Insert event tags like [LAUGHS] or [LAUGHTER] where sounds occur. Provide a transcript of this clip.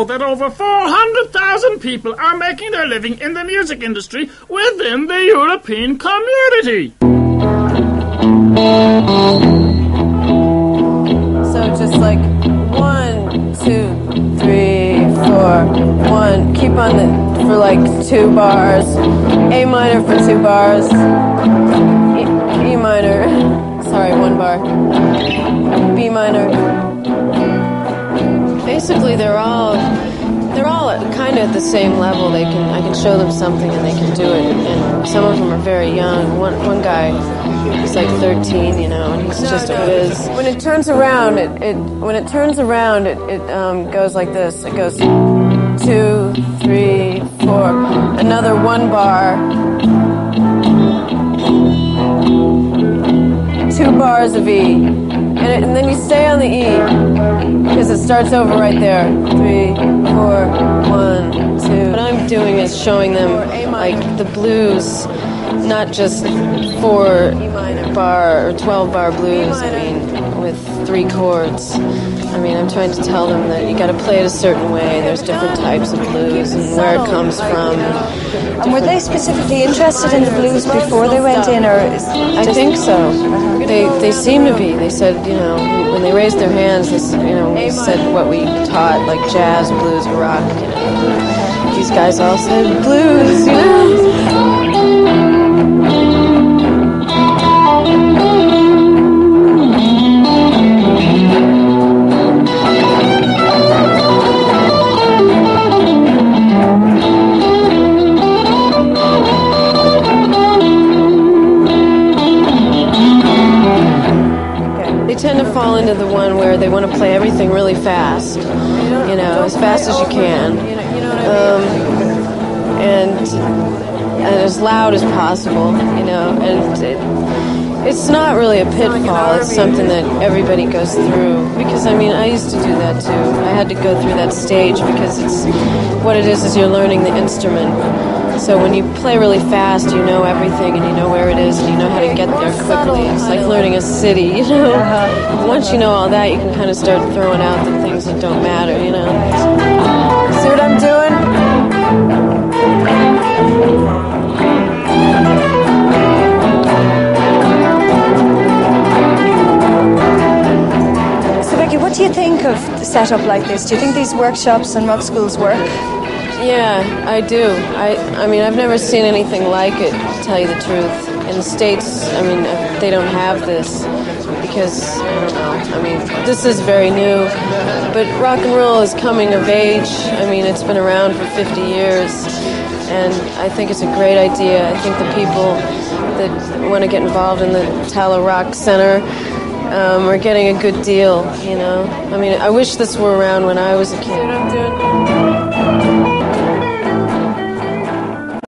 know that over 400,000 people are making their living in the music industry within the European community? So just like one, two, three, four, one. Keep on the for like two bars. A minor for two bars. E, e minor. [LAUGHS] Sorry, one bar. B minor. Basically, they're all they're all kind of at the same level. They can I can show them something and they can do it. And some of them are very young. One one guy, he's like 13, you know, and he's just a whiz. When it turns around, it, it when it turns around, it it um, goes like this. It goes two, three, four. Another one bar. Two bars of E. And, it, and then you stay on the E because it starts over right there. Three, four, one, two. What I'm doing is showing them like the blues, not just four bar or 12 bar blues. I mean, with three chords. I mean, I'm trying to tell them that you got to play it a certain way. There's different types of blues and where it comes from. And were they specifically interested in the blues before they went in, or I think so. Uh-huh. They they seem to be. They said, you know, when they raised their hands, they you know, we said what we taught, like jazz, blues, rock. You know. These guys all said blues, fall into the one where they want to play everything really fast, you know, as fast as you can, um, and and as loud as possible, you know. And it, it's not really a pitfall; it's something that everybody goes through. Because I mean, I used to do that too. I had to go through that stage because it's what it is is you're learning the instrument. So when you play really fast, you know everything and you know where it is and you know how to get there quickly. It's like learning a city, you know. Uh-huh. Once you know all that, you can kind of start throwing out the things that don't matter, you know. See what I'm doing? so? Beki, what do you think of the setup like this? Do you think these workshops and rock schools work? Yeah, I do. I, I mean, I've never seen anything like it, to tell you the truth. In the States, I mean, uh, they don't have this because, I don't know, I mean, this is very new. But rock and roll is coming of age. I mean, it's been around for 50 years. And I think it's a great idea. I think the people that want to get involved in the Tallaght Rock Center um, are getting a good deal, you know? I mean, I wish this were around when I was a kid.